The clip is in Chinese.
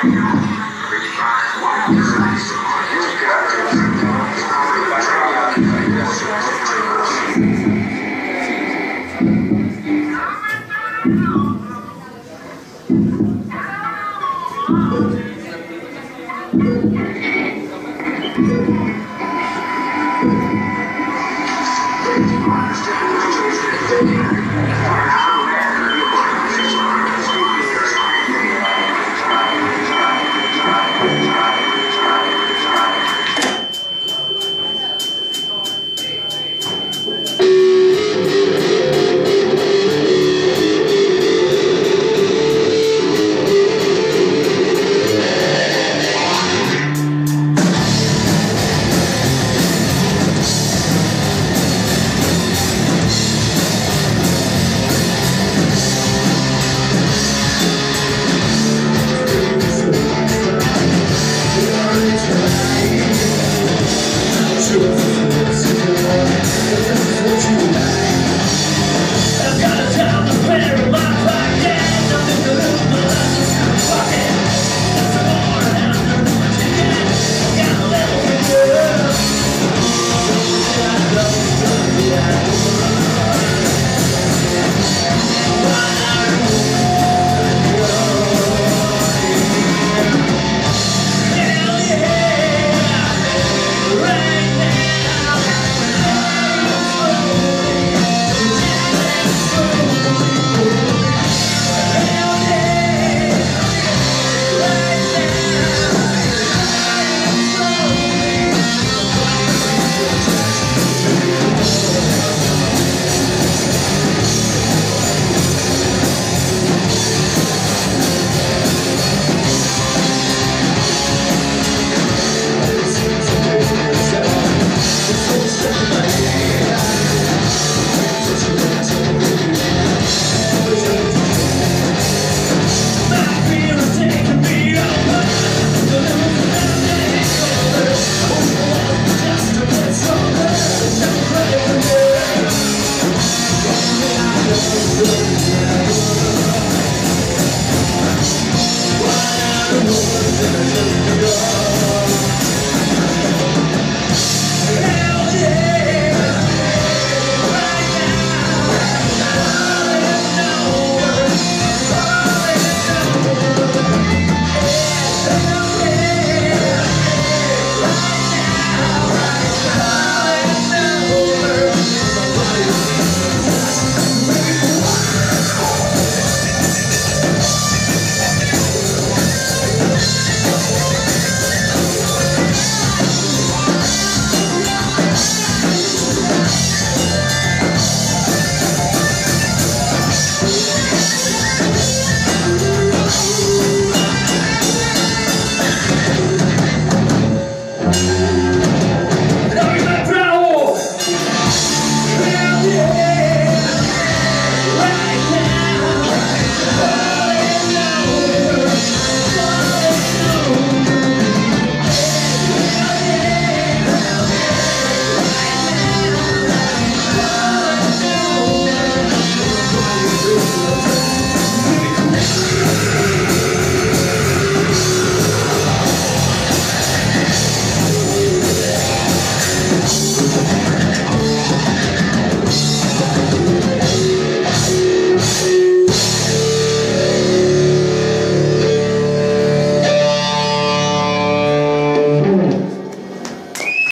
I'm in l o o v you.